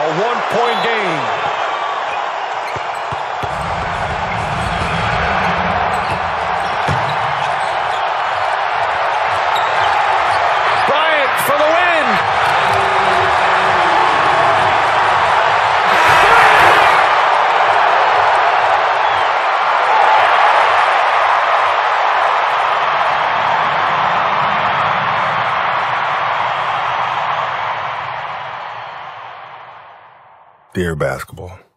A one-point game. Dear basketball.